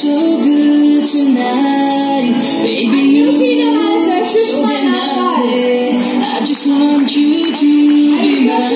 so good tonight. Baby, you know I should be mine. I just want you to be mine.